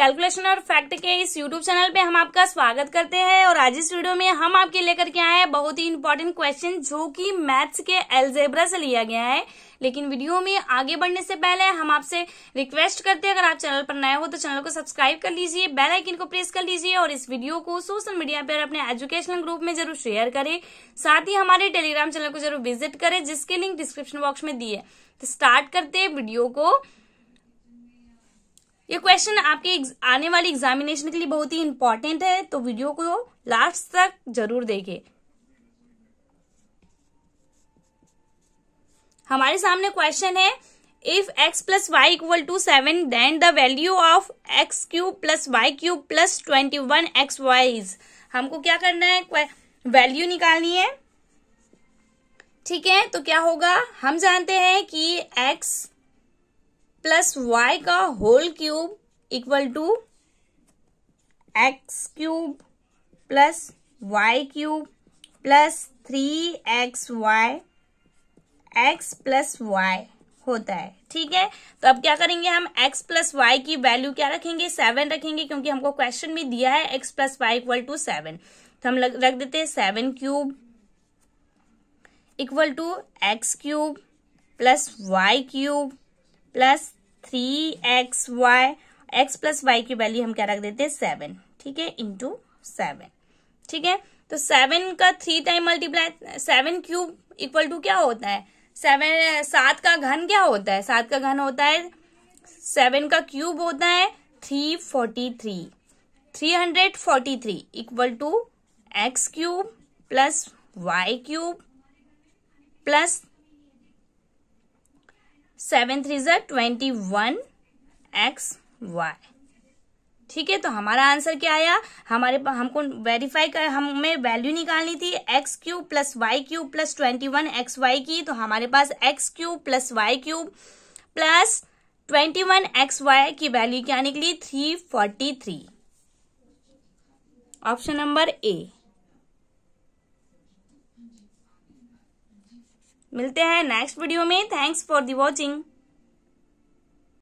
Calculation और fact के इस यूट्यूब चैनल पे हम आपका स्वागत करते हैं और आज इस वीडियो में हम आपके लेकर के आए हैं बहुत ही इंपॉर्टेंट क्वेश्चन जो कि मैथ्स के एल्जेब्रा से लिया गया है। लेकिन वीडियो में आगे बढ़ने से पहले हम आपसे रिक्वेस्ट करते हैं, अगर आप चैनल पर नए हो तो चैनल को सब्सक्राइब कर लीजिए बेल आइकन को प्रेस कर लीजिए और इस वीडियो को सोशल मीडिया पर अपने एजुकेशनल ग्रुप में ज़रूर शेयर करें। साथ ही हमारे टेलीग्राम चैनल को ज़रूर विज़िट करें, जिसके लिंक डिस्क्रिप्शन बॉक्स में दिए। तो स्टार्ट करते हैं वीडियो को। ये क्वेश्चन आपके आने वाली एग्जामिनेशन के लिए बहुत ही इंपॉर्टेंट है तो वीडियो को लास्ट तक ज़रूर देखें। हमारे सामने क्वेश्चन है if X plus Y equal to seven then the value of X cube plus Y cube plus twenty one X Y is हमको क्या करना है? वैल्यू निकालनी है। ठीक है तो क्या होगा? हम जानते हैं कि x प्लस वाई का whole cube equal to X cube plus Y cube plus three X Y X plus Y होता है। ठीक है? तो अब क्या करेंगे हम? x प्लस वाई की वैल्यू क्या रखेंगे? सेवन रखेंगे क्योंकि हमको क्वेश्चन में दिया है। x plus Y equal to seven तो हम रख देते हैं seven cube equal to X cube plus Y cube plus three X Y, X plus Y की वैल्यू हम क्या रख देते हैं? सेवन। ठीक है? Into seven. ठीक है? तो सेवन का three time multiply, seven cube equal to क्या होता है? सेवन, सात का घन क्या होता है? सात का घन होता है, सेवन का क्यूब होता है three forty three. Three hundred forty three equal to X cube plus Y cube plus seven three ज़ा ट्वेंटी वन एक्स वाई। ठीक है तो हमारा आंसर क्या आया? हमारे हमको वेरीफाई कर हमें वैल्यू निकालनी थी x cube plus y cube plus twenty one x y की। तो हमारे पास x cube plus y cube plus twenty one x y की वैल्यू क्या निकली? Three forty three option number A मिलते हैं नेक्स्ट वीडियो में. Thanks for the watching